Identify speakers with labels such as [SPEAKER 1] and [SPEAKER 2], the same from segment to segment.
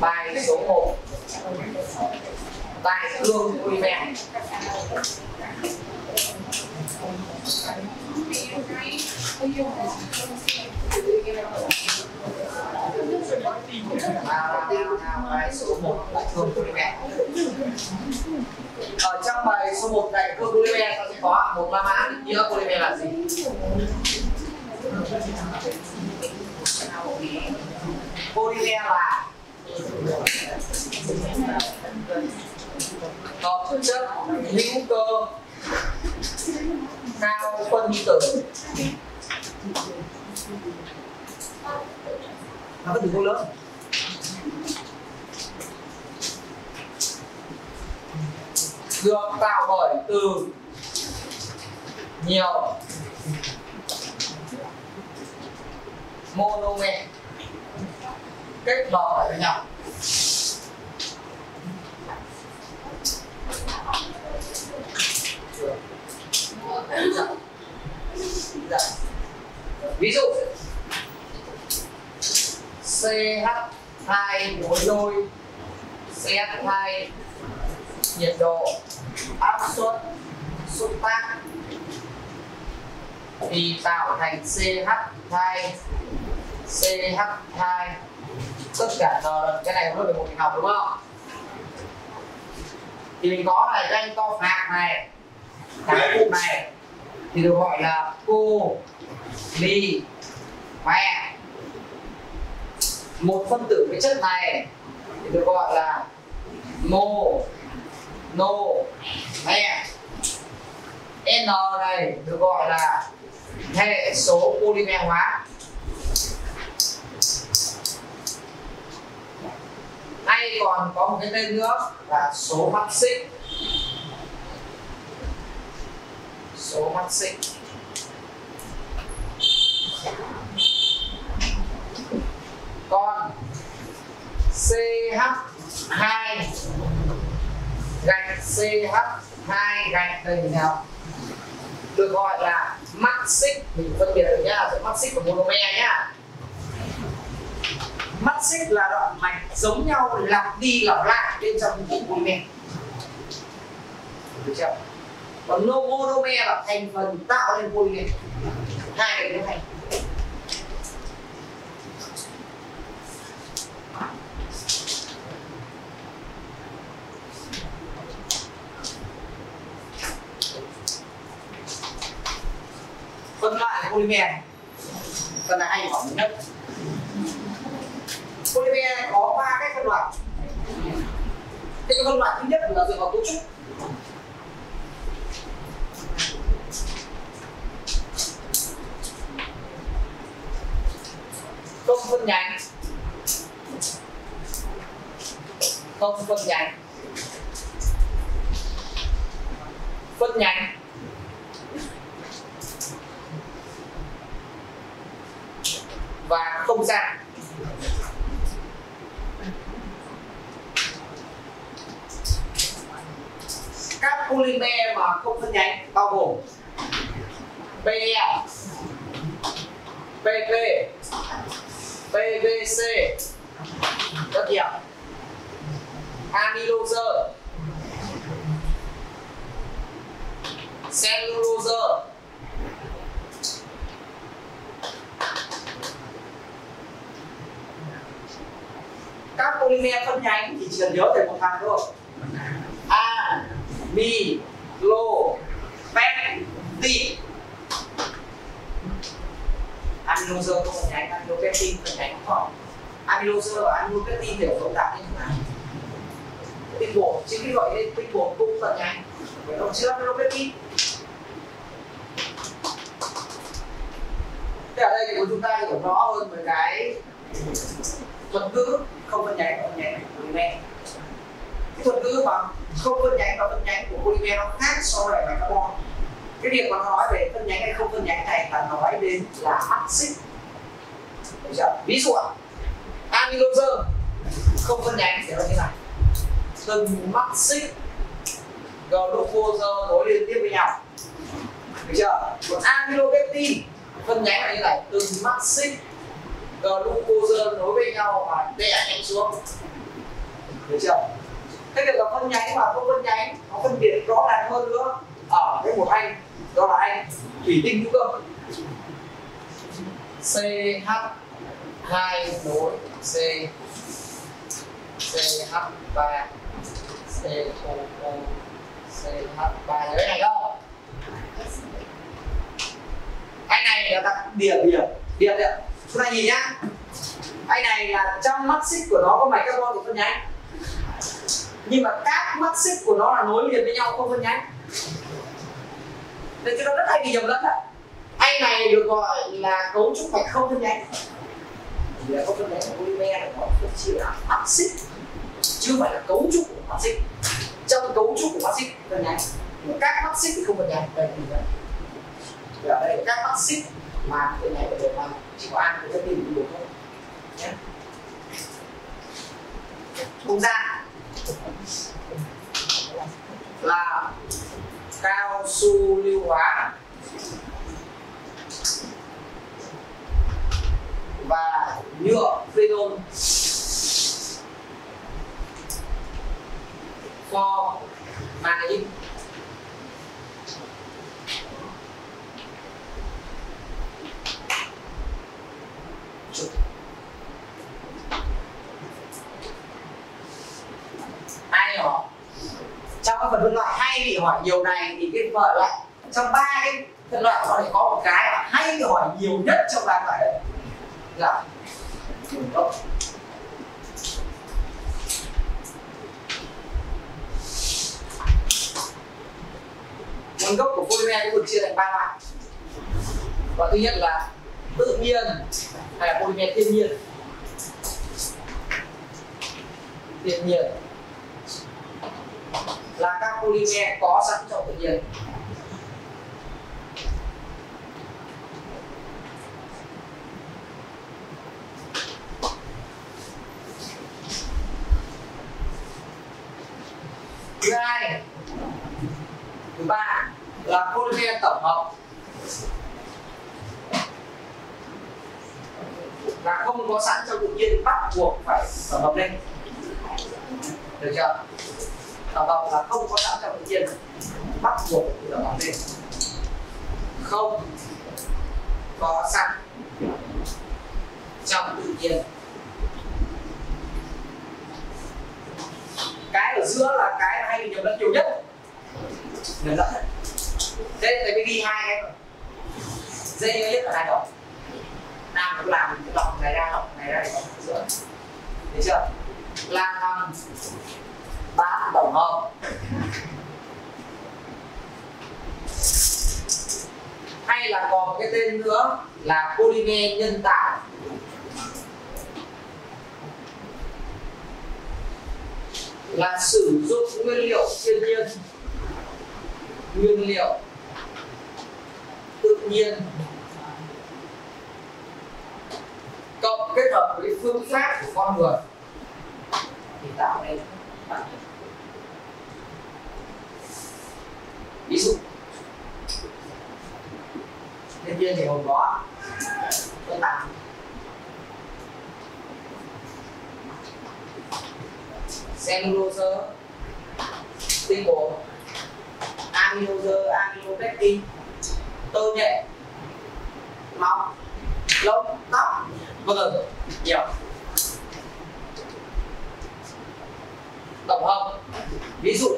[SPEAKER 1] bài số 1 đại cương polymer nào bài số 1 đại cương polymer ở trong bài số 1 đại cương polymer ta sẽ có một la mã định nghĩa polymer là gì? Polymer là hợp chất hữu cơ, cao, phân tử. Nó có từ vô lớn được tạo bởi từ nhiều monomer. Kết hợp lại với nhau. Ví dụ CH2 mối đôi CH2 nhiệt độ áp suất xúc tác thì tạo thành CH2 CH2 tất cả giờ cái này nó được một hình học, đúng không? Thì mình có này cái anh to phạt này cái cụm này, thì được gọi là cô ly mẹ. Một phân tử cái chất này thì được gọi là mô, nô, mẹ. N này được gọi là hệ số polymer hóa. Hay còn có một cái tên nữa là số mắt xích. Số mắt xích. Còn CH2 gạch CH2 gạch đây nào được gọi là mắt xích. Mình phân biệt được nhá giữa mắt xích và monomer nhá mắt xích là đoạn mạch giống nhau, lặp đi lặp lại bên trong bộ monomer. Được chưa? Còn monomer là thành phần tạo nên polymer hai cái nó phân loại polymer phần này anh hỏi nhất. Polymer có ba cách phân loại. Cái phân loại thứ nhất là dựa vào cấu trúc. Không phân nhánh. Không phân nhánh. Phân nhánh. Và không gian. Các polymer mà không phân nhánh bao gồm PE, PP, PVC, rất nhiều, amylose, cellulose, các polymer phân nhánh thì chỉ cần nhớ về một hàng thôi. A bi lô, pet ti amylose không phân nhánh amylopectin phân nhánh không có. Amylose và amylopectin đều cấu tạo như thế nào? Tinh bột chính khi gọi lên tinh bột cũng phân nhánh. Bởi nó chứa amylopectin thế ở đây thì của chúng ta hiểu rõ hơn về cái thuật ngữ không phân nhánh và phân nhánh của polymer. Cái thuật ngữ mà không phân nhánh và phân nhánh của polymer nó khác so với lại carbon. Cái việc mà nó nói về phân nhánh hay không phân nhánh này là nói đến là mắt xích ví dụ amylose không phân nhánh sẽ là như này. Từng mắt xích glucose nối liên tiếp với nhau. Được chưa? Còn amylopectin phân nhánh là như này, từng mắt xích glucose nối với nhau và đè nhanh xuống. Được chưa? Thế việc là phân nhánh và không phân nhánh nó phân biệt rõ ràng hơn nữa. Ở cái một anh, đó là anh. Thủy tinh hữu cơ. CH 2 nối C. CH3 COO CH3 nhớ này không anh này là đặc điểm điểm điểm điểm chúng ta nhìn nhá. Anh này là trong mắt xích của nó có mạch carbon thì phân nhánh. Nhưng mà các mắt xích của nó là nối liền với nhau, không phân nhánh. Nên chúng ta rất hay bị nhầm lẫn ạ. Anh này được gọi là cấu trúc mạch không phân nhánh. Vì là không phân nhánh của polymer nó không chỉ là mắt xích, chứ không phải là cấu trúc của mắt xích. Trong cấu trúc của mắt xích, phân nhánh. Các mắt xích thì không phân nhánh. Đây thì vậy ở đây các mắt xích mà cái này đều là chỉ có ăn cái tìm được thôi nhé không? Ra là cao su lưu hóa. Và nhựa phenol. For managing ai hỏi? Trong các phần phân loại hay bị hỏi nhiều này, thì cái phần loại trong ba cái phân loại nó lại có một cái là hay bị hỏi nhiều nhất trong ba loại đấy. Là nguồn gốc nguồn gốc của polymer cũng được chia thành ba loại. Và thứ nhất là tự nhiên, hay là polymer thiên nhiên. Thiên nhiên là các polymer có sẵn trong tự nhiên. Thứ hai, thứ ba là polymer tổng hợp. Là không có sẵn trong tự nhiên, bắt buộc phải tổng hợp lên. Được chưa? Tổng hợp là không có sẵn trong tự nhiên, bắt buộc phải tổng hợp lên. Không có sẵn trong tự nhiên. Cái ở giữa là cái hay bị nhầm lẫn nhiều nhất. Nhầm lẫn. Thế tại vì ghi hai cái rồi. dây nhất là hai đầu nam cũng làm cái này ra lọc này ra để có giữa thấy chưa? Là thằng bán tổng hợp. Hay là còn một cái tên nữa là polymer nhân tạo. Là sử dụng nguyên liệu thiên nhiên. Nguyên liệu tự nhiên cộng kết hợp với phương pháp của con người. Thì tạo nên bản thân. Ví dụ thiên nhiên thì gồm có phân tạng cellulose tinh bột amylose amylopectin tơ nhện móng lông tóc, vân vân. Nhiều tổng hợp. Ví dụ.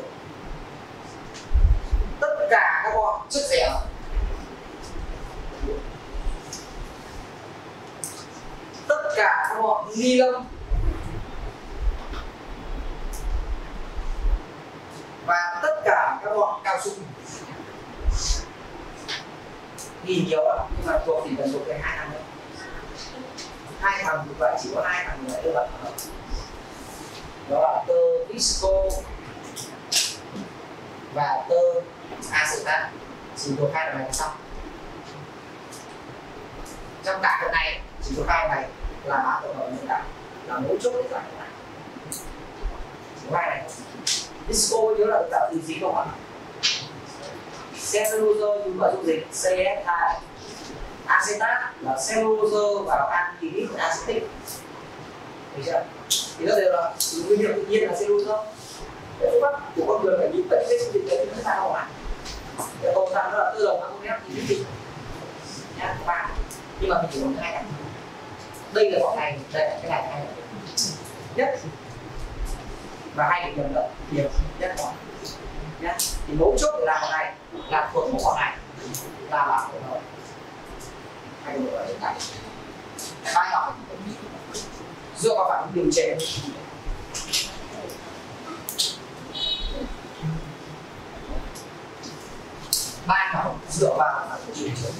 [SPEAKER 1] Tất cả các bọn chất dẻo tất cả các bọn ni lông. Và tất cả các bọn cao su nhìn nhiều lắm, nhưng mà thuộc thì cần thuộc cái hai thằng nữa hai thằng như vậy chỉ có hai thằng nữa được đó là tơ visco và tơ acetat chỉ thuộc hai thằng này là xong. Trong cả cái này, chỉ thuộc hai này là mã tổ hợp nhân tạo là mấu chốt để cái này chỉ có hai này Disco nhớ là tạo từ gì không ạ? Cellulose chúng ta dung dịch CS2 acetat là cellulose và anhydride acetic. Thấy chưa? Thì nó đều là nguyên liệu tự nhiên là cellulose. Cái phương pháp của con người phải nhìn tận cái dung dịch đấy chúng ta không ạ để không ra nó là tư đồng ammoniac thì biết gì? Nhá ba nhưng mà mình chỉ muốn hai đây là bọn này, đây là cái này hai nhất. Và hai điểm nhầm lẫn nhiều nhất. bọn nhá. Thì mấu chốt để làm bọn này là thuộc một bọn này là bảo của nó hay người ở này ba nhỏ dựa vào phản ứng điều chế ba nhỏ dựa vào phản ứng điều chế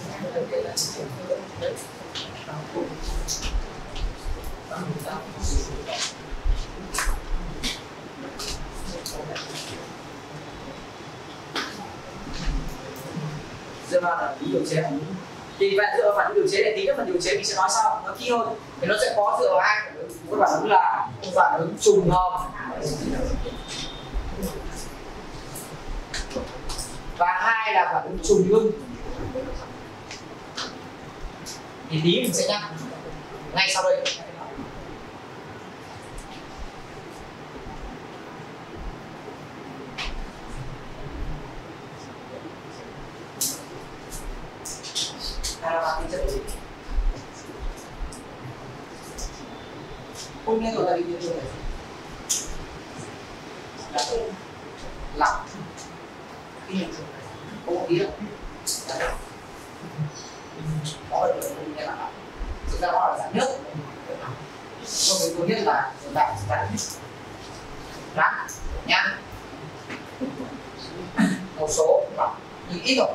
[SPEAKER 1] Thank you. Dựa vào là lý điều chế thì bạn dựa vào phản điều chế để tí nữa phần điều chế mình sẽ nói sau, nó kỹ hơn. Thì nó sẽ có dựa vào hai phản ứng. Một phản ứng là phản ứng trùng hợp. Và hai là phản ứng trùng ngưng. Thì tí mình sẽ nhắc. Ngay sau đây tính chất gì hôm nay người ta đi như này là lọc cái hiện tượng này không có tiếng có được không nghe là thực ra nó là dạng nước cho cái thứ nhất là chúng ta chúng ta rác nhá một số lọc nhưng ít rồi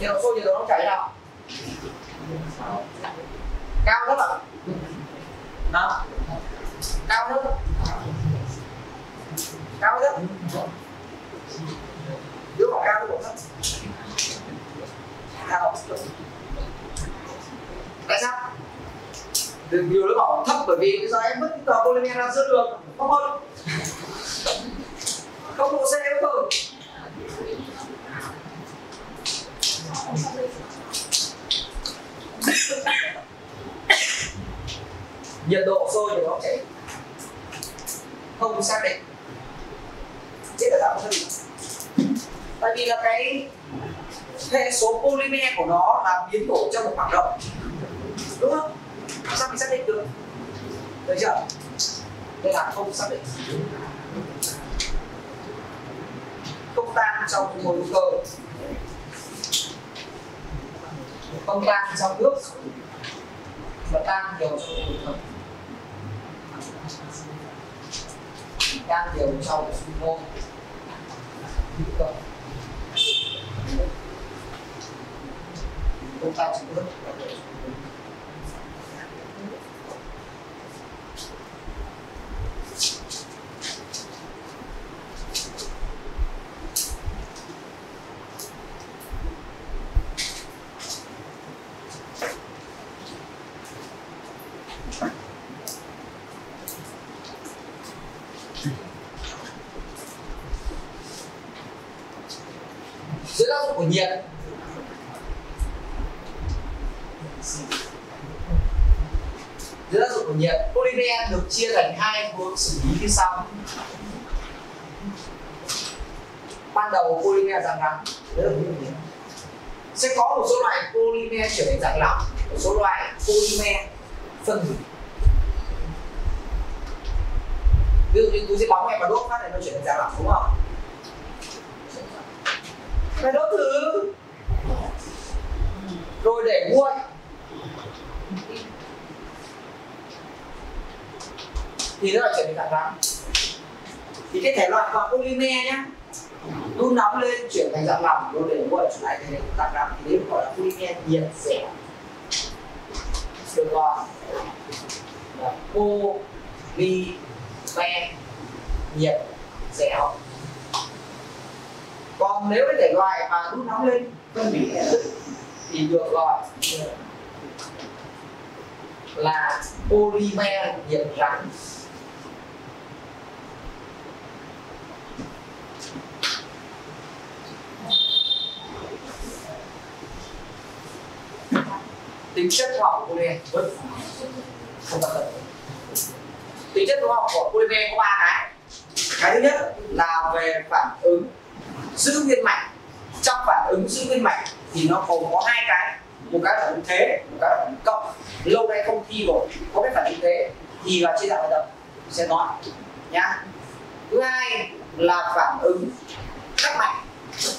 [SPEAKER 1] nhiệt độ sôi nhiệt độ nóng chảy nào cao rất là đó cao rất cao rất đứa nào cao đứa thấp cao tại sao Đừng nhiều đứa bảo thấp bởi vì bây giờ em vứt cái tờ polymer ra giữa đường không hơn không độ C thôi nhiệt độ sôi thì nó chảy không xác định thế là tạo thân tại vì là cái hệ số polymer của nó là biến đổi trong một hoạt động đúng không sao mình xác định được được chưa đây là không xác định không tan trong môi hữu cơ không tan trong nước và tan nhiều trong thực phẩm tan nhiều trong suy mô không tan trong nước dưới tác dụng của nhiệt dưới tác dụng của nhiệt polymer được chia thành hai hướng xử lý như sau ban đầu polymer dạng lỏng sẽ có một số loại polymer trở thành dạng lỏng một số loại polymer phân hủy ví dụ như túi giấy bóng này mà đốt phát này nó chuyển thành dạng lỏng đúng không mày đốt thử rồi để nguội thì nó lại trở thành dạng lỏng thì cái thể loại bằng polymer nhá đun nóng lên chuyển thành dạng lỏng rồi để nguội trở lại thành dạng lỏng thì đấy gọi là polymer nhiệt dẻo được gọi là polymer nhiệt dẻo. Còn nếu cái thể loại mà đun nóng lên, phân hủy ngay thì được gọi là polymer nhiệt rắn. Tính chất hóa học của polymer vẫn không quan tâm tính chất hóa học của polymer có ba cái. Cái thứ nhất là về phản ứng giữ nguyên mạch. Trong phản ứng giữ nguyên mạch thì nó gồm có hai cái. Một cái là phản ứng thế, một cái là phản ứng cộng. Lâu nay không thi rồi, có cái phản ứng thế thì là trên dạng bài tập. Sẽ nói nhá. Thứ hai là phản ứng cách mạch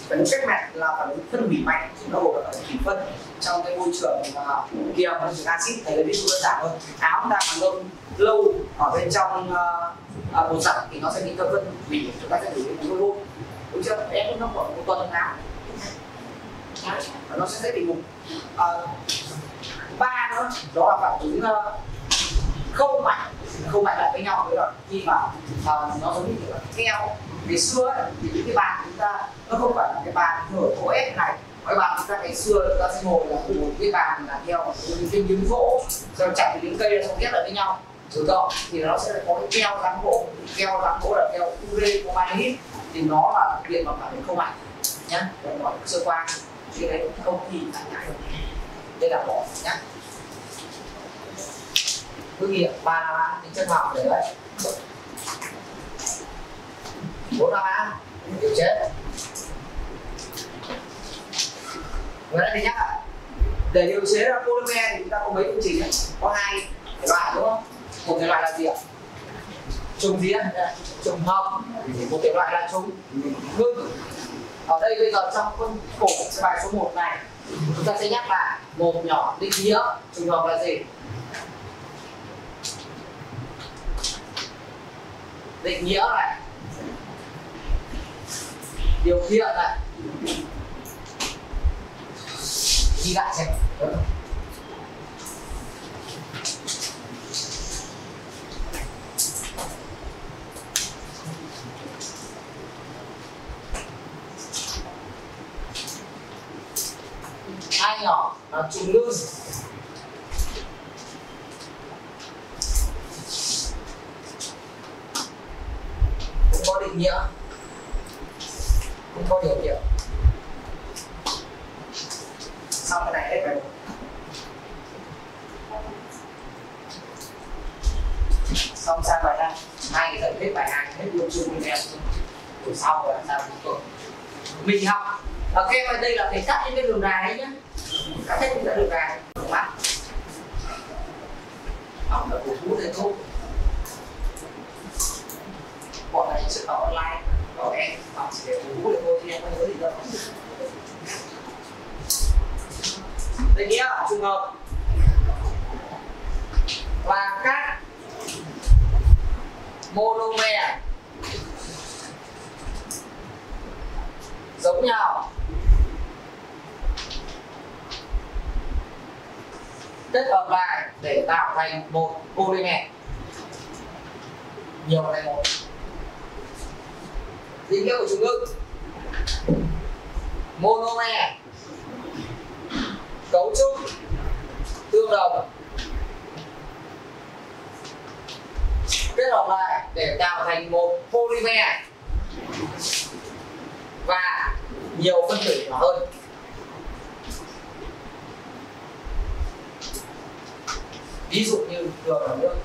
[SPEAKER 1] phản cách mạch là phản ứng phân hủy mạnh nó gồm là phản thủy phân trong cái môi trường à, mà kia môi trường axit Thấy là ví dụ đơn giản hơn áo chúng ta mà lâu lâu ở bên trong uh, bột giặt thì nó sẽ bị phân hủy chúng ta sẽ gửi đến luôn luôn đúng chưa? Em nó khoảng một tuần áo. Và nó sẽ dễ bị mục. Uh, ba nữa đó là phản ứng uh, không mạnh. Không mạnh lại với nhau với rồi khi mà uh, nó giống như kiểu là keo ngày xưa ấy, thì những cái bàn chúng ta nó không phải là cái bàn nổi gỗ ép này. Cái bàn chúng ta ngày xưa chúng ta sẽ ngồi là một cái bàn là theo những cái miếng gỗ rồi chặt những cây ra xong ghép lại với nhau. Rồi đó thì nó sẽ có cái keo rắn gỗ. Keo rắn gỗ là keo ure formaldehyde thì nó là điện bằng phản ứng không mạnh nhá để mọi sơ qua. Thì đấy không thì lại được đây là bỏ nhá. Cứ nghiệm ba tính chất học để đấy bốn năm a điều chết. Người ta thì nhắc ạ để điều chế ra polymer thì chúng ta có mấy công trình ấy. có hai loại, đúng không? Một cái loại là gì ạ? Trùng gì ạ trùng hợp một cái loại là trùng ngưng. Ở đây bây giờ trong khuôn khổ bài số 1 này, chúng ta sẽ nhắc lại một nhỏ định nghĩa. Trùng hợp là gì? Định nghĩa này điều kiện này đi lại xem. Hai nhỏ là trùng ngưng cũng có định nghĩa có điều kiện. Xong cái này hết rồi. Xong sang bài hai hai người tập hết bài hai, hết luôn chung với em buổi sau rồi sao chúng mình học. Ok và đây là phải cắt những cái đường dài ấy nhá. Cắt hết những cái đường dài mắt học là cổ vũ lên thôi bọn này sẽ học online có em học chỉ để cổ vũ lên thôi thì em không nhớ gì đâu định nghĩa trùng hợp. Là các monomer giống nhau. Kết hợp lại để tạo thành một polymer. Nhiều thành một định nghĩa của trung ngưng monomer cấu trúc tương đồng. Kết hợp lại để tạo thành một polymer và nhiều phân tử nhỏ hơn. Ví dụ như đường ở nước.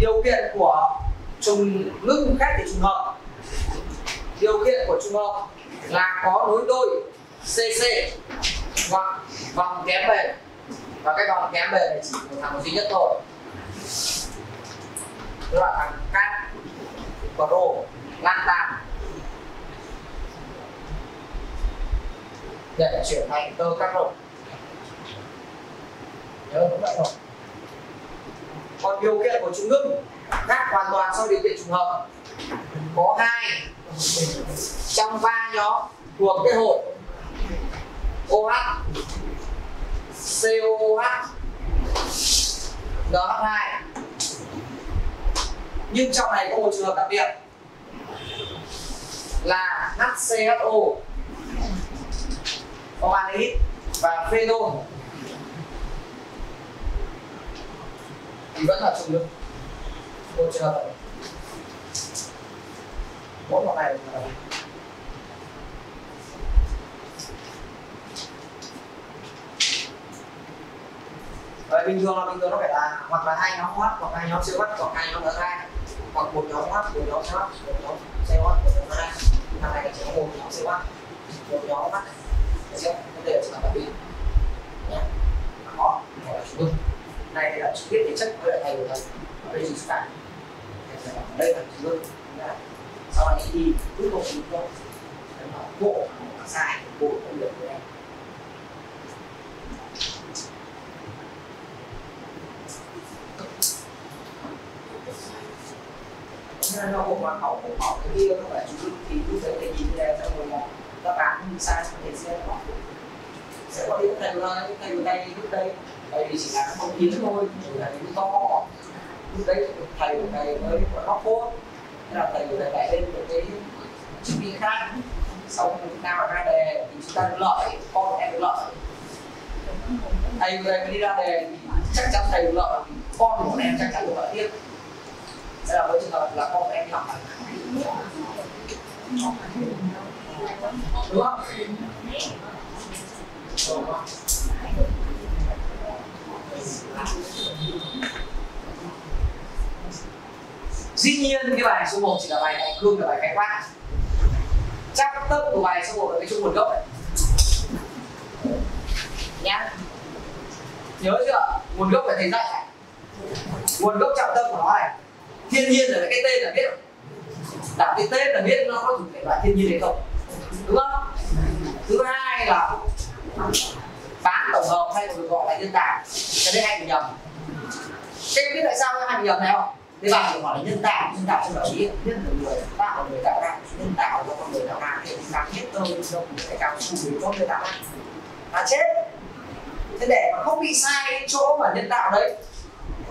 [SPEAKER 1] Điều kiện của trùng nước khác thì trùng hợp. Điều kiện của trùng hợp là có nối đôi cc hoặc vòng kém bền và cái vòng kém bền này chỉ một thằng duy nhất thôi. Đó là thằng cát pro, lan tan để chuyển thành tơ cắt rộng nhớ đúng vậy rồi. Còn điều kiện của chúng ngưng, khác hoàn toàn so điều kiện trùng hợp. Có hai trong ba nhóm thuộc cái hội OH COOH NH2 nhưng trong này có một trường hợp đặc biệt là HCHO formaldehyde và phenol thì vẫn là trùng lực một trường hợp. này mỗi một này Đấy, bình thường là bình thường nó phải là hoặc là hai nhóm hot hoặc hai nhóm siêu hot hoặc hai nhóm lớn hai hoặc một nhóm hot một nhóm siêu hot một nhóm siêu hot một nhóm hai năm này chỉ có một nhóm siêu hot một nhóm hot được chưa vấn đề chỉ là bản tin nhé đó gọi là chủ vương này là chi tiết địa chất với lại thành của thần ở đây chúng ta đây là chủ vương đương sau này đi cuối cùng thì không bộ sai bộ công việc của em. Nên nó hộp hoàn khẩu hộp khẩu cái kia, không phải chú thì cứ đấy thầy nhìn đây xong rồi là đáp án thì sai có thể sẽ có sẽ có những thầy nói thầy đây lúc đây tại vì chỉ là không kiến thôi, chỉ là những to. Lúc đấy thầy của thầy mới có nó phốt là thầy có thể vẽ lên một cái chữ vị khác. Xong chúng ta ra đề thì chúng ta được lợi, con em được lợi. Thầy của thầy đi ra đề thì chắc chắn thầy được lợi, con của em chắc chắn được lợi tiếp. Đây là với trường hợp là con em học đúng không đúng không? Dĩ nhiên cái bài số 1 chỉ là bài đại cương là bài khái quát. Chắc tâm của bài số 1 là cái chung nguồn gốc này nhá. Nhớ chưa? Nguồn gốc phải thầy dạy này nguồn gốc trọng tâm của nó này. Thiên nhiên là cái tên là biết. Đặt cái tên là biết, nó có thuộc thể loại thiên nhiên hay không? Đúng không? Thứ hai là bán tổng hợp hay còn được gọi là nhân tạo cái đấy hay bị nhầm. Cái biết tại sao hai bị nhầm này không? Thế bạn thì hỏi là nhân tạo nhân tạo trong đạo lý nhân là người tạo người tạo ra. Nhân tạo do con người tạo ra. Thì càng ta hết tơ do một càng xu hướng con người tạo ra là chết. Thế để mà không bị sai cái chỗ mà nhân tạo đấy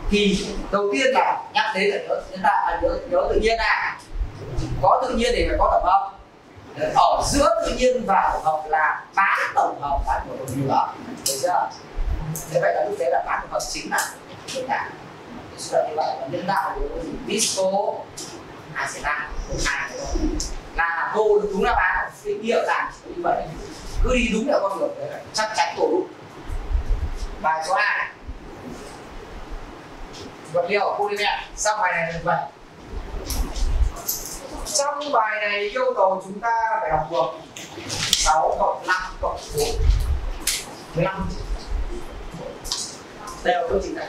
[SPEAKER 1] thì đầu tiên là nhắc đến là nhớ nhân tạo là nhớ, nhớ tự nhiên à. Có tự nhiên thì phải có tổng hợp. Ở giữa tự nhiên và tổng hợp là bán tổng hợp bán của tổng hợp. Được chưa? Thế vậy là lúc đấy là bán tổng hợp chính là nhân tạo sợi luận vậy là nhân tạo thì có gì visco acetat hai là vô đúng là bán kinh nghiệm làm như vậy. Cứ đi đúng là con đường đấy chắc chắn tổ đúng bài số hai này. Vật liệu polymer. Xong bài này là vậy trong bài này yêu cầu chúng ta phải học được 6 cộng 5 cộng 4 15 đều công trình này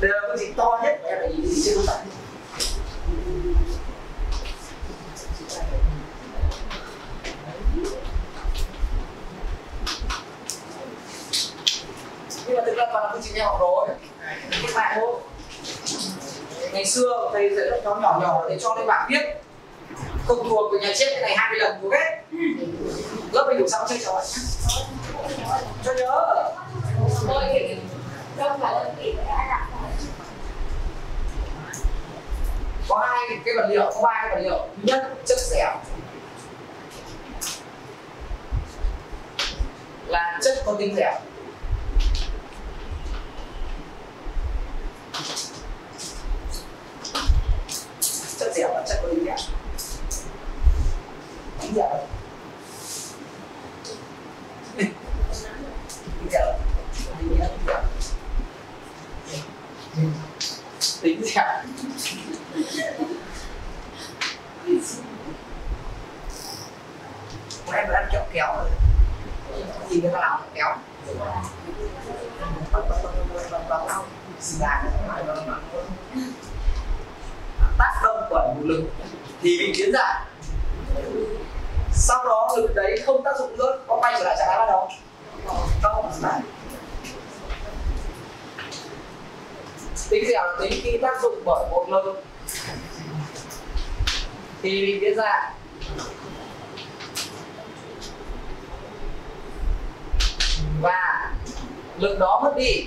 [SPEAKER 1] đây là con gì to nhất mà em phải nhìn gì trên không nhưng mà thực ra toàn là công trình em rồi. Cái bài thôi ngày xưa thầy dạy lớp nhóm nhỏ nhỏ để cho lên bảng viết. Không thuộc của nhà chết cái này 20 lần thuộc hết lớp mình đủ sao chơi trò cho nhớ. Có hai cái vật liệu, có ba cái vật liệu. Thứ nhất, chất dẻo là chất có tính dẻo chất dẻo là chất có tính dẻo. Tính dẻo. Tính dẻo tính dẻo. Tính dẻo em ăn kẹo kéo. Rồi gì người ta làm kéo. Tác động của lực thì bị biến dạng. Sau đó lực đấy không tác dụng nữa, có quay trở lại trạng thái ban đầu. Không tính dẻo là tính khi tác dụng bởi một lực thì mình biến dạng và lực đó mất đi.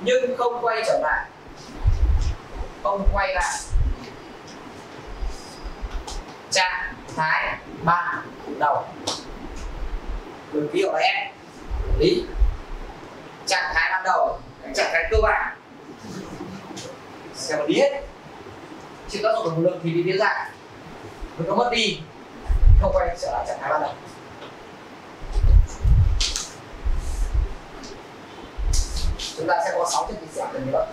[SPEAKER 1] Nhưng không quay trở lại. Không quay lại. Trạng thái ban đầu. Mình ví dụ là em lý. Trạng thái ban đầu, trạng thái cơ bản sẽ có lý hết. Chỉ tác dụng lực thì bị biến dạng. Nó có mất đi. Không quay trở lại trạng thái ban đầu. Chúng ta sẽ có 6 chất dịch sẻ lần nữa.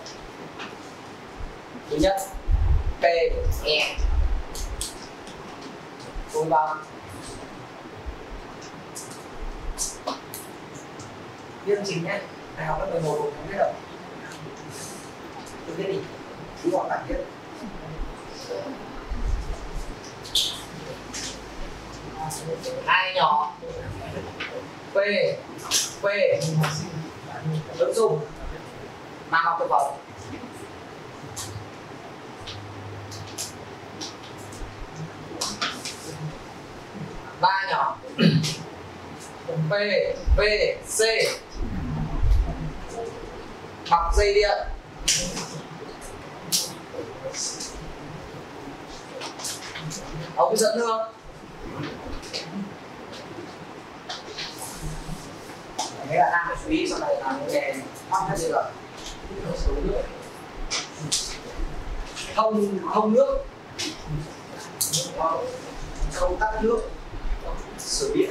[SPEAKER 1] Thứ nhất, P E. Bốn ba viết trình nhé. Đại học lớp 11 rồi không biết đâu tôi biết đi chú họ bạn nhất hai nhỏ. P p ứng dụng mang học thực phẩm. Ba nhỏ. P P c. Bọc dây điện. Ống dẫn nước thế là đang phải chú ý sau này là về thoát hết rồi thông thông nước. Không tắt nước. Xử điện.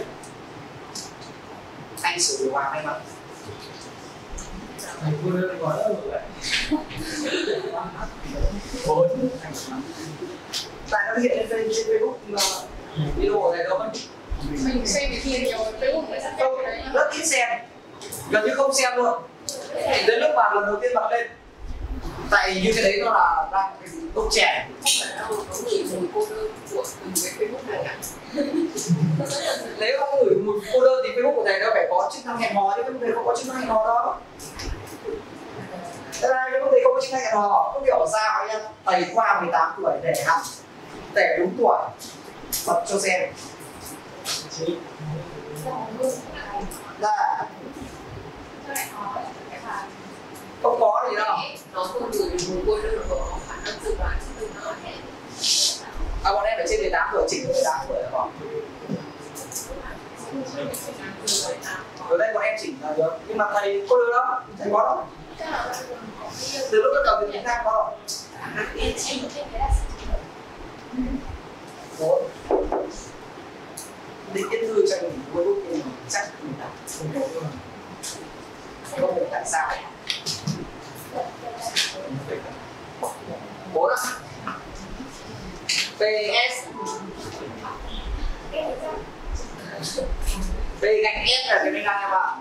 [SPEAKER 1] Anh xử điều hòa may mắn
[SPEAKER 2] Thầy cô đơn đâu rồi
[SPEAKER 1] bốn tại nó hiện lên trên trên facebook mà video này đâu mất
[SPEAKER 3] mình xem thì nhiều Facebook mới sắp
[SPEAKER 1] không
[SPEAKER 3] đấy.
[SPEAKER 1] rất ít xem. Gần như không xem luôn. Đến lúc mà lần đầu tiên bật lên tại như cái đấy nó là đang lúc trẻ
[SPEAKER 3] có gửi mùi cô đơn của từng cái Facebook này cả
[SPEAKER 1] nếu không gửi mùi cô đơn thì facebook của thầy nó phải có chức năng hẹn hò chứ Facebook thầy không có chức năng hẹn hò đó Thế ra cái vấn đề không có chức năng hẹn hò không hiểu sao nhá thầy qua 18 tuổi để học để đúng tuổi. Bật cho xem. Là không có gì đâu. À, bọn em ở trên 18 tuổi chỉnh 18 tuổi là không ở đây bọn em chỉnh là được nhưng mà thầy có được đó thầy có đó. Từ lúc bắt đầu thì chúng ta có. đâu bốn định viết thư cho mình cuối cùng thì chắc mình đọc. Không hiểu luôn không biết tại sao. Bốn ạ. PS P gạch S là cái bên này em ạ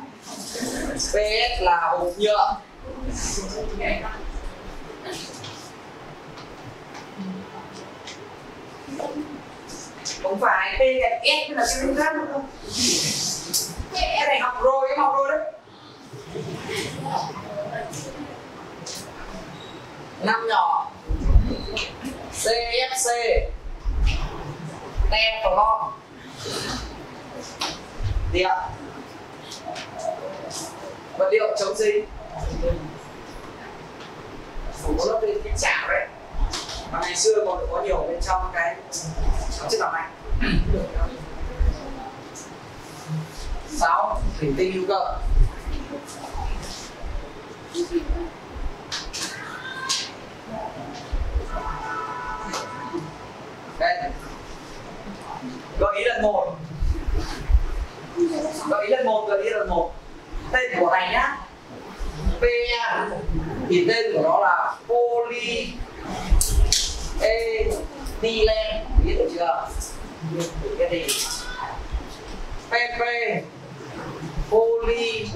[SPEAKER 1] PS là hộp nhựa. Không phải P gạch S là cái bên khác đúng không? Cái này học rồi, em học rồi đấy. Năm nhỏ. CFC Teflon điện vật liệu chống gì? Phủ lớp lên cái chảo đấy. Mà ngày xưa còn có nhiều bên trong cái chiếc lọc này sáu thủy tinh hữu cơ. Đây. Gợi ý lần một. Gợi ý lần một, gợi ý lần một. Tên của này nhá. P thì tên của nó là poly ethylene biết được chưa? Cái gì PP poly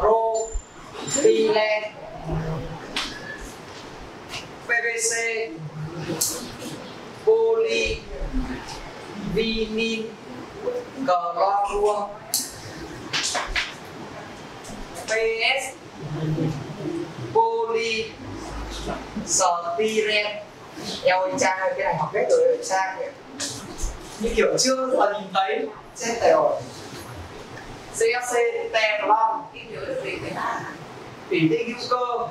[SPEAKER 1] propylene PVC poly vinyl chlorua PS poly styrene eo anh Trang cái này học hết rồi sang Trang như kiểu chưa bao giờ nhìn thấy chết rồi. CFC Teflon thủy tinh hữu cơ.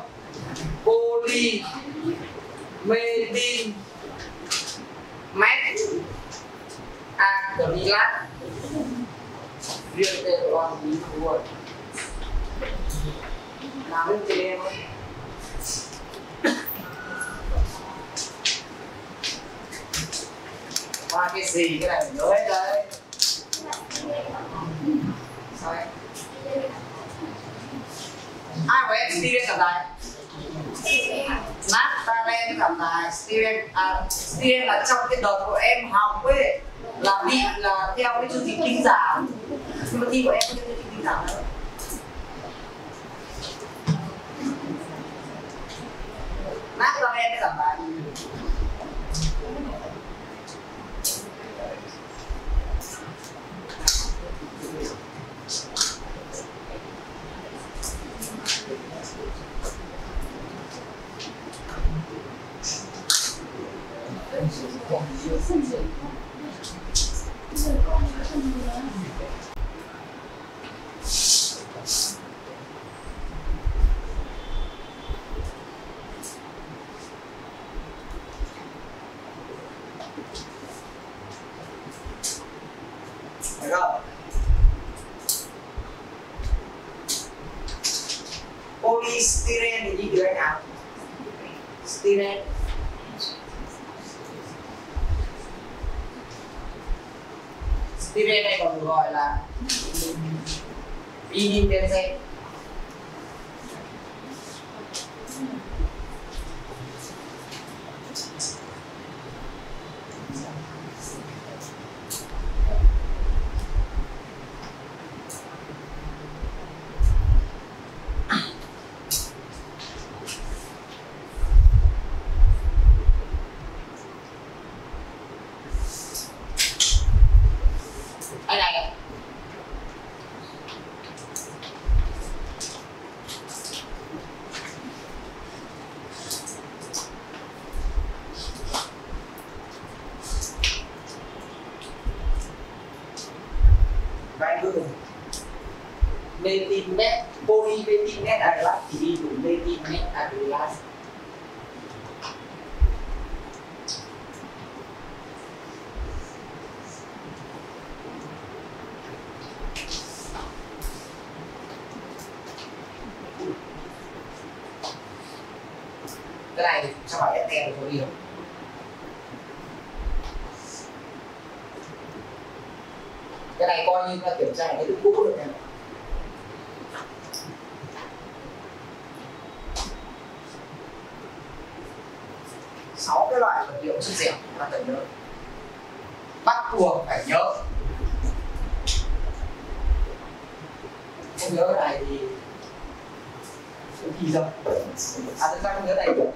[SPEAKER 1] Poly methyl met acrylat riêng Teflon bí luôn làm lên trên em ba cái gì? Cái này mình nhớ hết đấy. Sao ai của em Steven cảm tài Natalen cảm tài Steven à Steven là trong cái đợt của em học ấy, là bị, là theo cái chương trình tinh giản nhưng mà thi của em theo chương trình tinh giản đâu Natalen cảm tài cái này thì sao phải ép kèm đi điều cái này coi như là kiểm tra cái đức cũ được em sáu cái loại vật liệu chất dẻo là cần nhớ. Bắt buộc phải nhớ. Không nhớ cái này thì thi đâu à thực ra không nhớ này phải chủ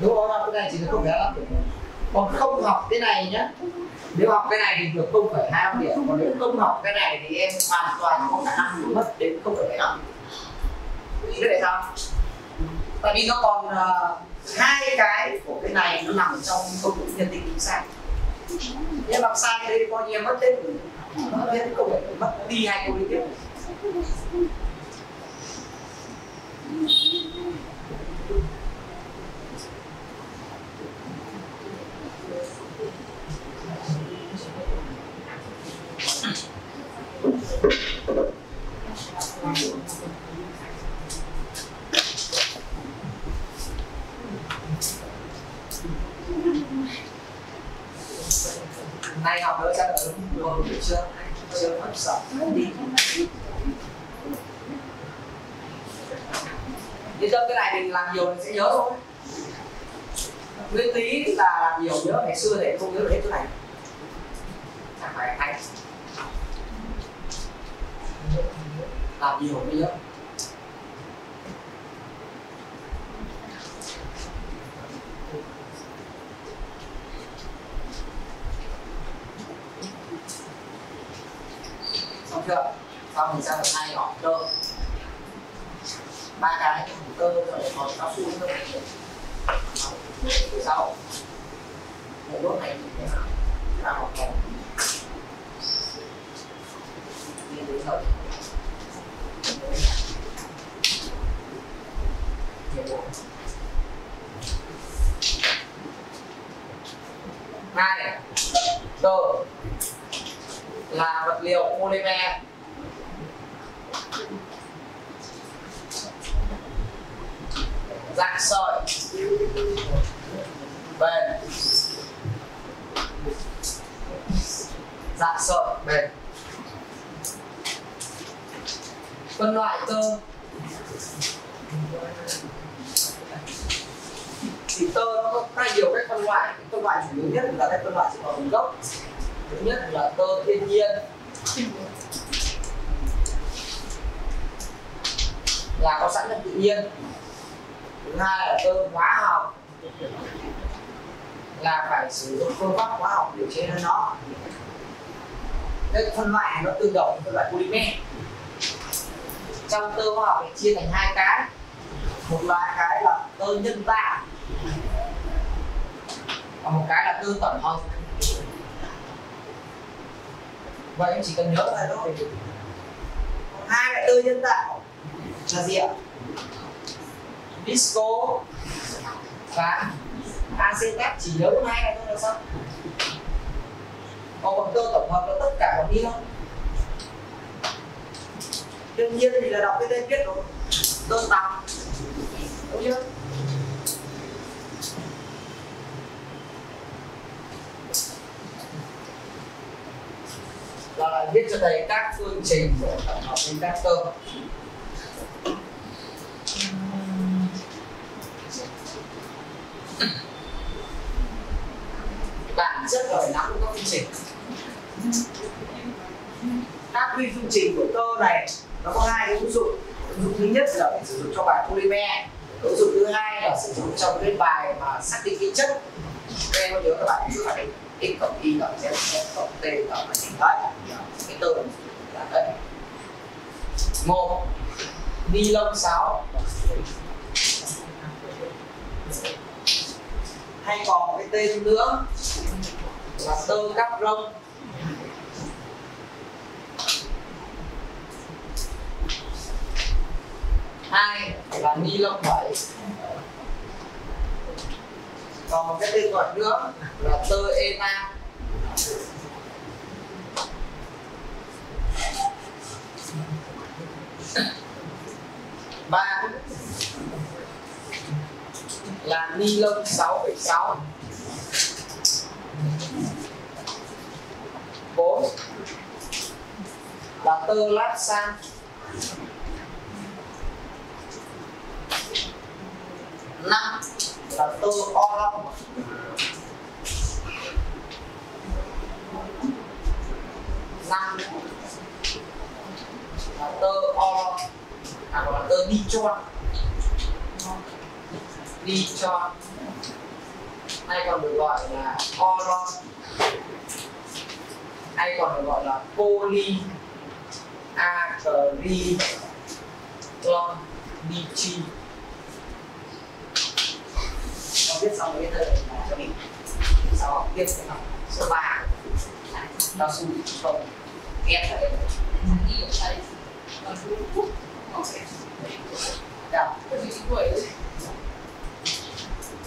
[SPEAKER 1] đúng không? Cái này chỉ là không phải được còn không học cái này nhá. Nếu học cái này thì được không phải hai điểm. Còn nếu không học cái này thì em hoàn toàn có khả năng mất đến không phải năm ý tại sao? Tại vì nó còn uh, hai cái của cái này nó nằm trong công cụ nhận định chính xác em làm sai cái đấy coi như em mất hết mất hết công nghệ mất đi hai câu liên tiếp you học đỡ chắc là đúng được chưa chưa mất sợ đi yên tâm cái này mình làm nhiều mình sẽ nhớ thôi. Nguyên lý là làm nhiều nhớ, ngày xưa thì không nhớ được hết chỗ này. Chẳng phải hay. Làm nhiều mới nhớ. Xong chưa? Xong mình ra được hai nhỏ cơ ba cái cơ rồi còn cao su nữa thứ sau. Một đốt này thì là một cái đi đến rồi hai. Cơ là vật liệu polymer. Dạng sợi bền. Dạng sợi bền. Phân loại tơ thì tơ nó có hai nhiều cách phân loại. Phân loại chủ yếu nhất là cách phân loại dựa vào nguồn gốc. Thứ nhất là tơ thiên nhiên. Là có sẵn trong tự nhiên thứ hai là tơ hóa học. Là phải sử dụng phương pháp hóa học điều chế nó. Cái phân loại nó tương đồng với loại polymer. Trong tơ hóa học thì chia thành hai cái. Một loại cái là tơ nhân tạo, và một cái là tơ tổng hợp. Vậy em chỉ cần nhớ là thôi. Hai loại tơ nhân tạo là gì ạ? Disco và acetat chỉ nhớ hai này thôi là xong. Còn bằng cơ tổng hợp là tất cả còn đi không đương nhiên thì là đọc cái tên viết rồi. Tơ tằm đúng chưa? Là viết cho thầy các phương trình của tổng hợp các cơ. Bản chất là phải nắm được các phương trình. Các quy phương trình của tơ này, nó có hai ứng dụng. Ứng dụng thứ nhất là phải sử dụng cho bài polymer. Ứng dụng thứ hai là sử dụng trong cái bài mà xác định vi chất. Các em có nhớ các bạn ví phải là x cộng y cộng z z cộng t cộng là gì? Đấy, cái tơ là đấy một, ni lông sáu hay còn một cái tên nữa. Là tơ cắp rông. Hai là ni lông vẩy còn một cái tên gọi nữa là tơ eta ba là ni lông 6,6 bốn là tơ lát san năm là tơ o long. Năm là tơ o long à hoặc là tơ đi cho đi cho hay còn được gọi là o hay còn được gọi là poly acrylic đi chi con viết xong cái thời cho mình sau học tiếp sẽ học số 3 cao su không ghét ở đây Dạ. Đây để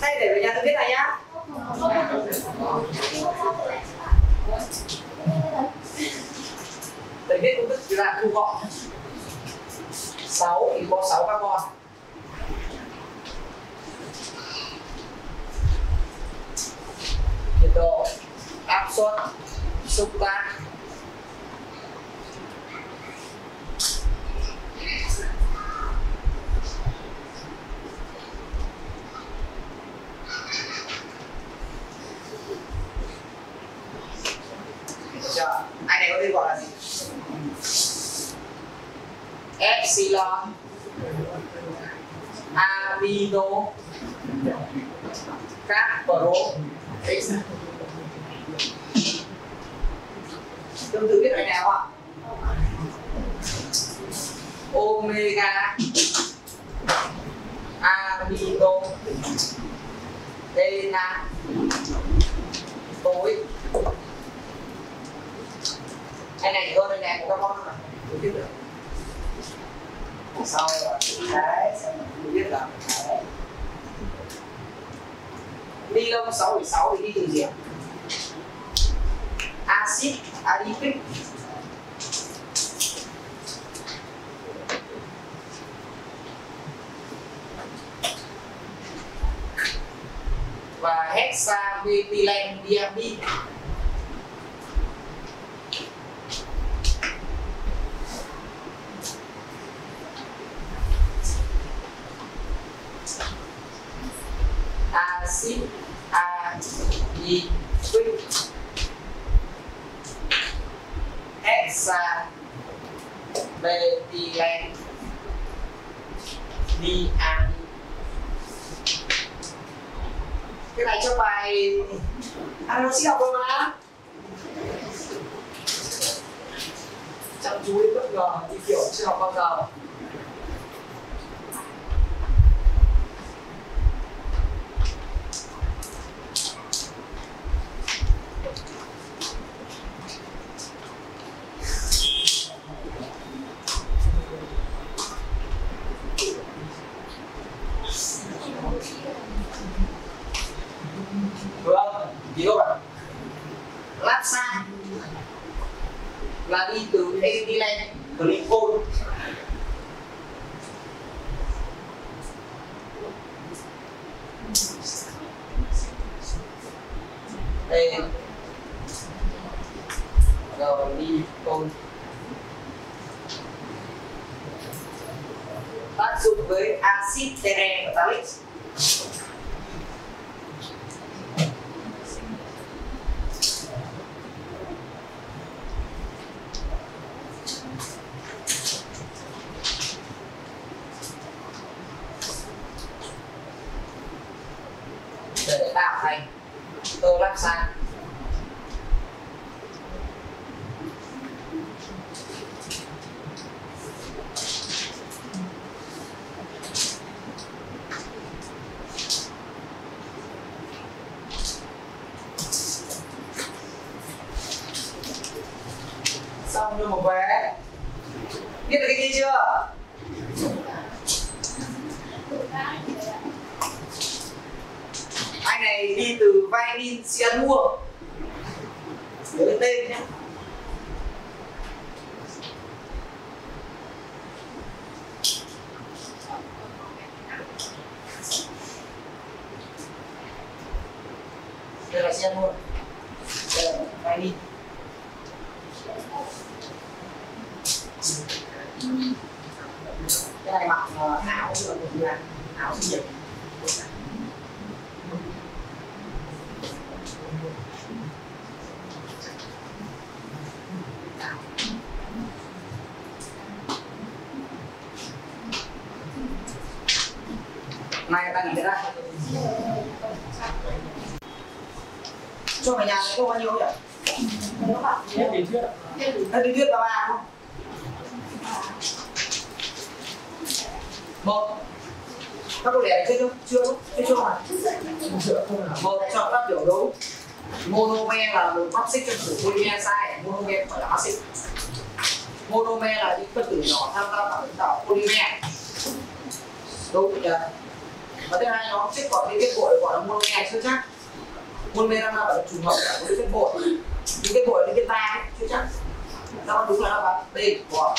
[SPEAKER 1] về nhà tôi viết này nhá. Thầy viết công thức là thu gọn. 6 thì có 6 carbon. nhiệt độ, áp suất, xúc tác chưa ai này có tên gọi là gì epsilon amino. Capro x tương tự biết loại nào ạ? Omega. Amino. Beta, tối. Anh này hơn anh này có con không ạ được sau là cái xem mình biết là cái ni lông 6,6 thì đi từ gì ạ? Acid adipic. Và hexamethylenediamine adipic hexa methylen diamine cái này à, trong bài anh nó sẽ học rồi mà chăm chú đến bất ngờ như kiểu chưa học bao giờ được không gì không ạ lát xa là đi từ ethylene glycol đây glycol tác dụng với axit terephthalate để tạo thành tơ lắc xanh xong đưa một vé. Biết được cái gì chưa? Anh này đi từ vay đi vitamin mua. Nhớ cái tên nhé đây là cyanua đây là vitamin cái này mặc uh, áo được như này áo sinh nhật này ta nghỉ ra cho về nhà có bao nhiêu nhỉ?
[SPEAKER 2] Hết lý thuyết ạ.
[SPEAKER 1] Hết lý thuyết là ba không? Một Các cô đẻ chưa chưa? Chưa đúng? Chưa chưa mà
[SPEAKER 2] Dựa không nào.
[SPEAKER 1] Một chọn các biểu đúng Monomer là một phát xích trong tử polymer sai Monomer không phải là phát xích Monomer là những phân tử nhỏ tham gia vào tạo polymer Đúng chưa? Và thứ hai nó xích còn liên kết bội gọi là monomer chưa chắc Monomer tham gia vào trùng hợp cả với liên kết bội Liên kết bội liên kết ta ấy, chưa chắc Đáp án đúng là đáp án D của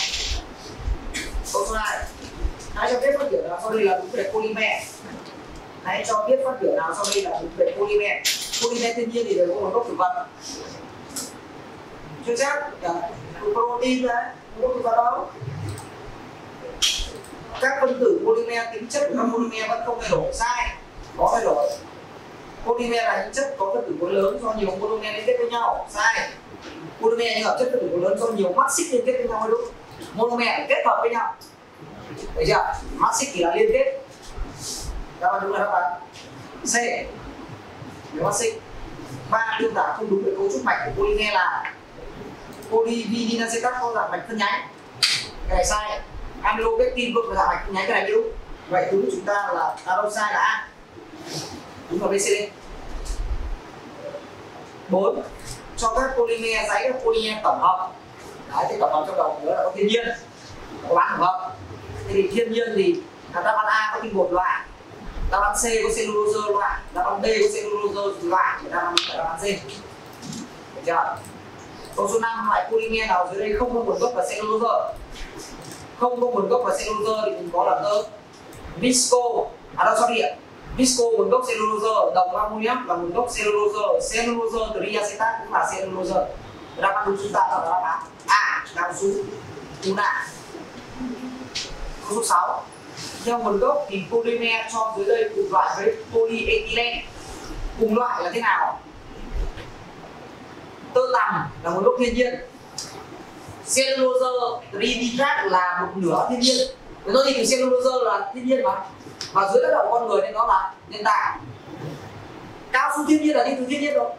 [SPEAKER 1] Câu số 2 Hãy cho biết phát biểu nào sau đây là đúng về polymer. Hãy cho biết phát biểu nào sau đây là đúng về polymer. Polymer thiên nhiên thì đều có nguồn gốc thực vật. Chưa chắc dạ. Protein đấy Nguồn gốc thực vật đâu. Các phân tử polymer tính chất của các polymer vẫn không thay đổi, sai, có thay đổi. Polymer là những chất có phân tử khối lớn do nhiều polymer liên kết với nhau, sai. Polymer như hợp chất phân tử khối lớn do nhiều mắt xích liên kết với nhau mới đúng. Monomer kết hợp với nhau được chưa? Mắt xích thì là liên kết. Đáp án đúng là đáp án c. Nếu mắt xích ba miêu tả không đúng về cấu trúc mạch của polymer là polyvinil acetat có dạng mạch phân nhánh. Cái này sai. Amylopectin cũng là dạng mạch phân nhánh, cái này đúng. Vậy đúng chúng ta là à đâu sai là a? Đúng là bcd bốn. Cho các polymer dãy các polymer tổng hợp. Đấy thì tổng hợp trong đầu nhớ là có thiên nhiên. Có bán tổng hợp thì thiên nhiên thì đáp án a có tinh bột loại, đáp án c có cellulose loại, đáp án b có cellulose loại, và đáp án đáp án c. Được chưa? Câu số 5 loại polymer nào dưới đây không có nguồn gốc là cellulose? Không có nguồn gốc là cellulose thì mình có là tơ. Visco à đâu, sorry ạ. Visco nguồn gốc cellulose, đồng ammonium là nguồn gốc cellulose. Cellulose triacetat cũng là cellulose. Đáp án đúng chúng ta là đáp án a cao su una câu số 6 theo nguồn gốc thì polymer cho dưới đây cùng loại với polyethylene. Cùng loại là thế nào? Tơ tằm là nguồn gốc thiên nhiên. Cellulose trinitrat là một nửa thiên nhiên. Vậy tôi thì cellulose là thiên nhiên mà. Và dưới tác động con người nên nó là nhân tạo cao su thiên nhiên là đi từ thiên nhiên rồi.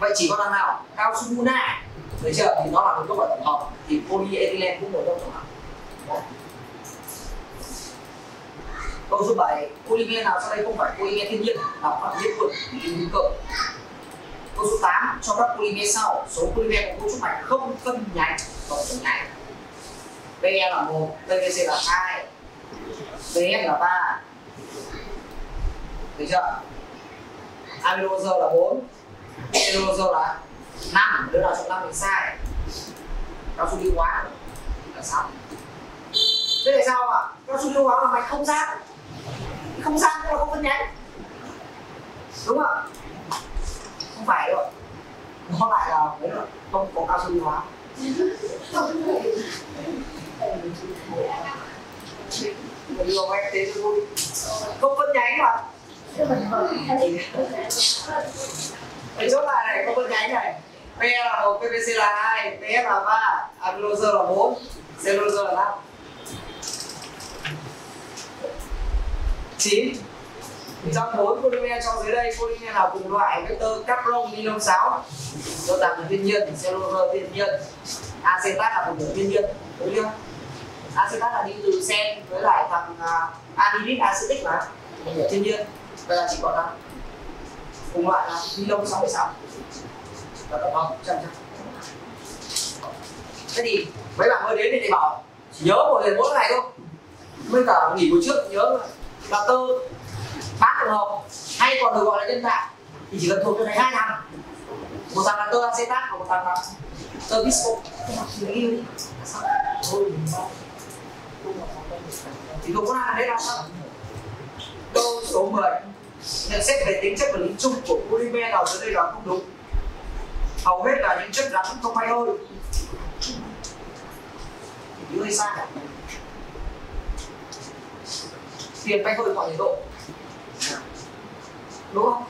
[SPEAKER 1] Vậy chỉ có đằng nào? Cao su muna được chưa thì nó là một gốc nghệ tổng hợp thì polyethylene cũng một gốc tổng hợp câu số 7 polymer nào sau đây không phải polymer thiên nhiên là phản nhiễm khuẩn hữu cơ câu số 8 cho các polymer sau. Số polymer của cấu trúc mạch không phân nhánh và phân nhánh. PE là 1, PVC là 2 PF là 3 được chưa? Amylose là 4 cellulose là 5 đứa nào trong 5 mình sai. Cao su lưu hóa là 6 thế tại sao ạ? À? cao su lưu hóa là mạch không gian không gian là không phân nhánh. Đúng không? Không phải đâu. Nó lại là không có cao su hóa. Mình đưa em thế cho vui không phân nhánh mà. Ở chỗ này này không phân nhánh này. P là 1, PVC là 2, PF là 3, amylose là 4, cellulose là 5 9 trong bốn polymer cho dưới đây polymer nào cùng loại vector carbon ni lông 6 do tạm là thiên nhiên cellulose thiên nhiên. Acetat là một nửa thiên nhiên đúng chưa? Acetat là đi từ sen với lại thằng uh, à, anhydride acetic mà. Một thiên nhiên. Vậy là chỉ còn là cùng loại là ni lông 66 và tổng hợp trăm trăm thế thì mấy bạn mới đến thì thầy bảo chỉ nhớ một lần mỗi ngày thôi. Mới cả nghỉ buổi trước nhớ và tư bát tổng hợp hay còn được gọi là nhân tạo. Thì chỉ cần thuộc cho thầy hai thằng. Một thằng là tơ acetat và một thằng là tơ visco thì thì thuộc có đấy là sao câu số 10 nhận xét về tính chất vật lý chung của polymer nào dưới đây là không đúng. Hầu hết là những chất rắn không may hơi. Thì hơi sai tiền bay hơi mọi nhiệt độ. Đúng không?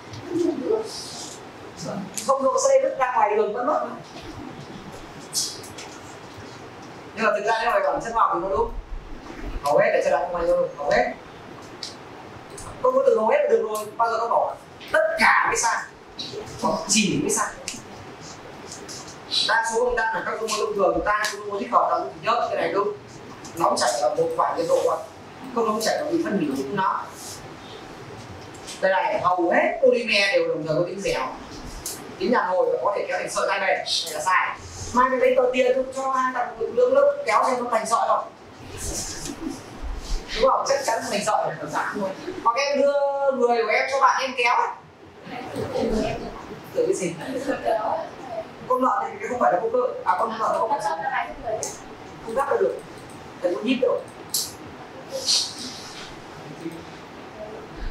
[SPEAKER 1] Không độ C vứt ra ngoài đường vẫn mất nhưng mà thực ra nếu mà bản chất học thì nó đúng. Hầu hết để cho đặt không rồi hầu hết. Không có từ hầu hết là được rồi, bao giờ nó bỏ. Tất cả mới sai. Hoặc chỉ mới sai. Đa số người ta là các công thông thường, người ta cũng muốn thích hợp là nhớ cái này đúng. Nóng chảy ở một vài nhiệt độ không có chảy là vì phân hủy của nó. Đây này hầu hết polymer đều đồng thời có tính dẻo. Tính nhà hồi và có thể kéo thành sợi tay bền này là sai. Mai về lấy tờ tiền cho hai thằng lượng lớp kéo xem nó thành sợi rồi. Đúng không? Chắc chắn thành sợi là giả thôi. Hoặc em đưa người của em cho bạn em kéo. Tự cái gì? Con lợn thì không phải là vô cơ à con lợn nó không không gắp được. Phải có nhíp được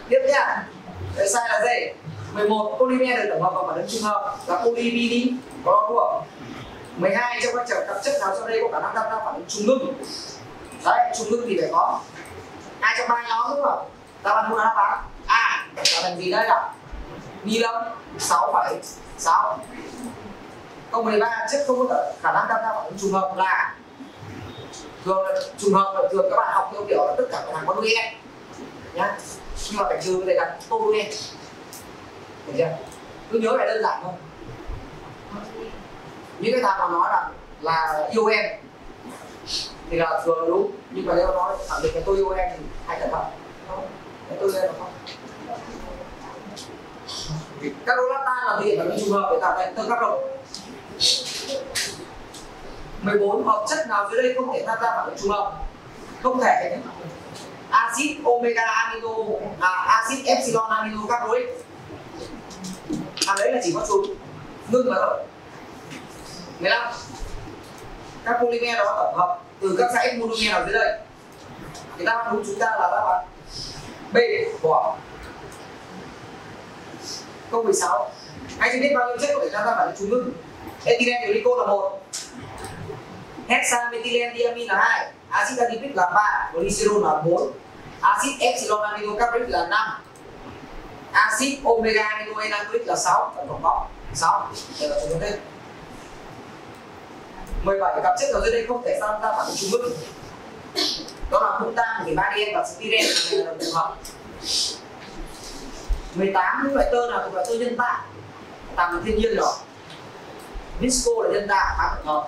[SPEAKER 1] tiếp nhá cái sai là gì? 11 polymer được tổng hợp vào phản ứng trung hợp là polyvinyl có thuộc 12 trong các trường các chất nào sau đây có khả năng tham gia phản ứng trùng ngưng? Đấy trùng ngưng thì phải có hai trong ba nhóm đúng không ta ăn mua đáp án a trở thành gì đây ạ? Ni lông 6,6 câu 13 chất không có khả năng tham gia phản ứng trùng hợp là thường trùng hợp là thường các bạn học theo kiểu là tất cả các hàng có đuôi nhá nhưng mà phải trừ cái đặt tô đuôi em được chưa? Cứ nhớ lại đơn giản thôi. Những cái thằng mà nói là là yêu em, thì là thường là đúng. Nhưng mà nếu nói khẳng định là tôi yêu em thì hãy cẩn thận. Không tôi yêu em là không? Các đô lát ta là thể hiện là trường hợp để tạo thành tương tác động 14 hợp chất nào dưới đây không thể tham gia phản ứng trùng hợp? Không thể axit omega amino à axit epsilon amino carbonic à đấy là chỉ có chúng ngưng mà thôi. 15 các polymer đó tổng hợp từ các dãy monomer nào dưới đây. Thì đáp án đúng chúng ta là đáp án B của câu 16 anh chỉ biết bao nhiêu chất có thể tham gia phản ứng trùng ngưng. Ethylene glycol là một. Hexamethylene diamine là hai axit adipic là 3, glycerol là 4, axit epsilon aminocapric là 5, axit omega aminoacid là 6 tổng cộng có 6 là chúng ta 17 cặp chất ở dưới đây không thể sao ra phản ứng chung mức đó là glutam thì đen và styren là đồng trường hợp 18 những loại tơ nào thuộc loại tơ nhân tạo. Tạm thiên nhiên rồi. Visco là nhân tạo phản tổng hợp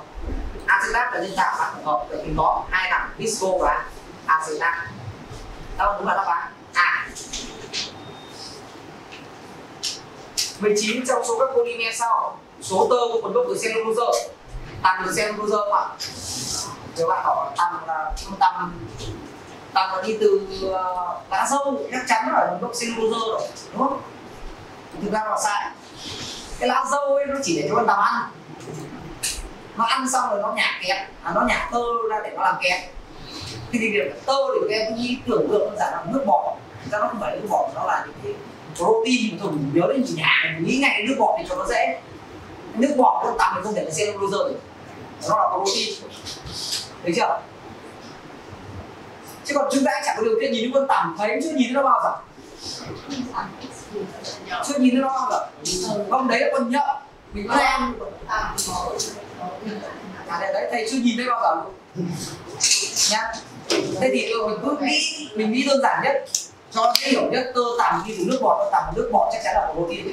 [SPEAKER 1] acetat là nhân tạo là tổng hợp vậy thì có hai thằng visco và acetat đó đúng là đáp án à. 19 trong số các polymer sau số tơ của nguồn gốc từ cellulose tăng từ cellulose không nếu bạn bảo tăng là tăng tăng là đi từ uh, lá dâu chắc chắn là nguồn gốc cellulose rồi đúng không? Thực ra là sai. Cái lá dâu ấy nó chỉ để cho con tằm ăn nó ăn xong rồi nó nhả kẹt à, nó nhả tơ ra để nó làm kẹt thì thì điểm tơ thì các em nghĩ tưởng tượng đơn giản là nước bọt. Ra nó không phải nước bọt nó là những cái protein mà mình nhớ đến mình nhả. Mình nghĩ ngay đến nước bọt thì cho nó dễ. Nước bọt nó tằm thì không thể là cellulose. Rồi nó là protein. Thấy chưa? Chứ còn chúng ta chẳng có điều kiện nhìn thấy con tằm. Thấy chưa nhìn nó bao giờ? Chưa nhìn nó bao giờ? Không đấy là con nhộng mình có ăn à đấy, đấy thầy chưa? Nhìn thấy bao giờ luôn. Nhá. Thế thì tôi mình cứ nghĩ mình nghĩ đơn giản nhất. Cho nó dễ hiểu nhất tơ tằm như một nước bọt tơ tằm nước bọt chắc chắn là protein.